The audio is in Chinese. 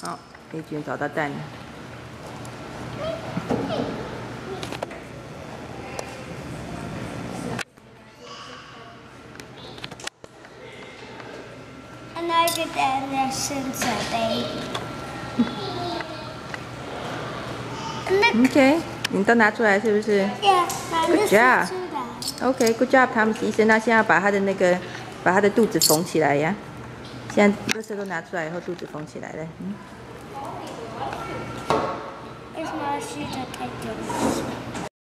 好，A 卷找到蛋了。那个蛋的身子的。OK，你都拿出来是不是 Yeah,？Good job. OK，Good job，汤姆斯医生。那现在要把他的那个，把他的肚子缝起来呀。现在垃圾都拿出来以后，肚子缝起来了。嗯。Is my shoe to take